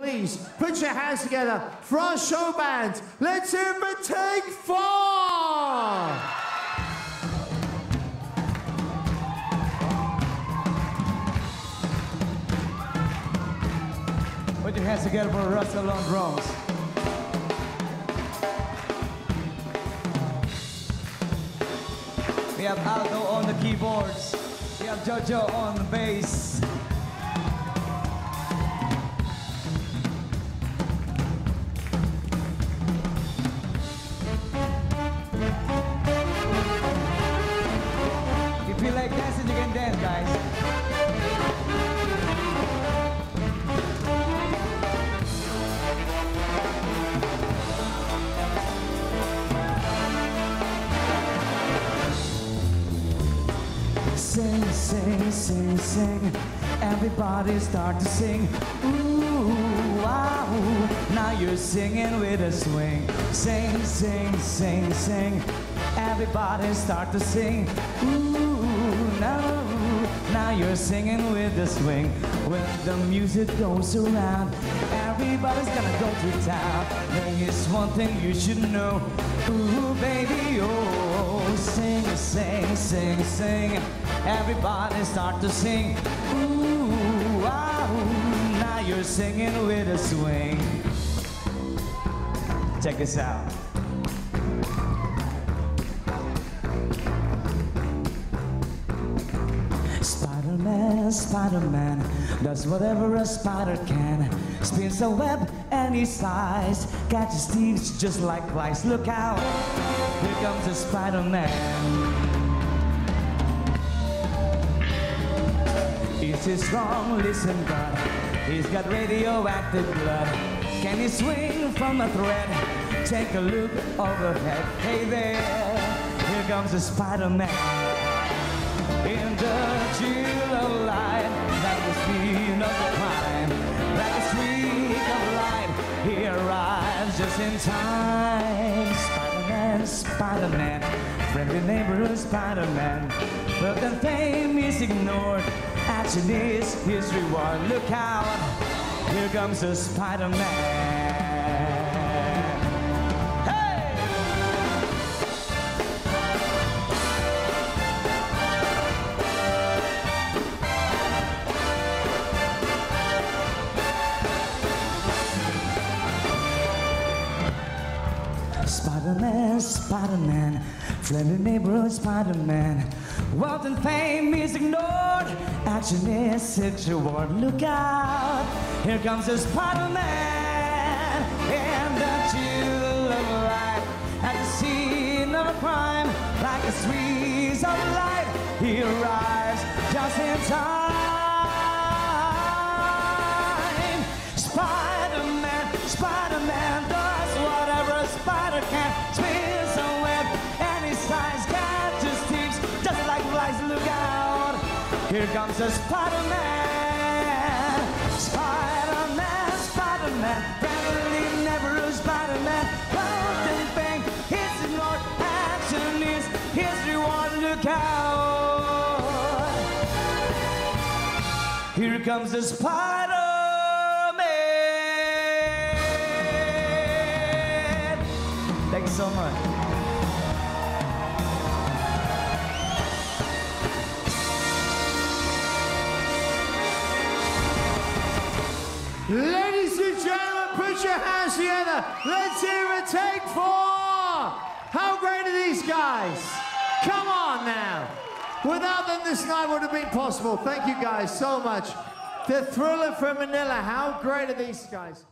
Please put your hands together for our show band. Let's hear for Take Four. Put your hands together for Russell on drums. We have Aldo on the keyboards. We have Jojo on the bass. Sing, sing, sing. Everybody start to sing. Ooh, wow. Now you're singing with a swing. Sing, sing, sing, sing. Everybody start to sing. Ooh, no. Now you're singing with a swing. When the music goes around, everybody's gonna go to town. There's one thing you should know. Ooh, baby, oh, sing, sing, sing, sing. Everybody start to sing. Ooh, ah, wow. Now you're singing with a swing. Check this out. Spider-Man, Spider-Man does whatever a spider can. Spins a web any size, catches thieves just like flies. Look out, here comes the Spider-Man. Is he strong? Listen, God. He's got radioactive blood. Can he swing from a thread? Take a look overhead. Hey there, here comes the Spider-Man. In the chill of light, like the speed of the crime, like a streak of light, he arrives just in time. Spider-Man, Spider-Man, friendly neighborhood Spider-Man. But the fame is ignored, action is his reward. Look out, here comes the Spider-Man. Spider-Man, friendly neighborhood Spider-Man. Wealth and fame is ignored, action is reward. Look out, here comes the Spider-Man, in the chill of light, at the scene of a crime, like a squeeze of light, he arrives just in time. Spider-Man, Spider-Man Here comes the Spider-Man. Spider-Man, Spider-Man, friendly, never a Spider-Man. And fame, his ignored action is his reward. Look out! Here comes the Spider-Man. Thank you so much. Ladies and gentlemen, put your hands together. Let's hear it. Take Four. How great are these guys? Come on now. Without them, this night would have been possible. Thank you guys so much. The Thriller from Manila. How great are these guys?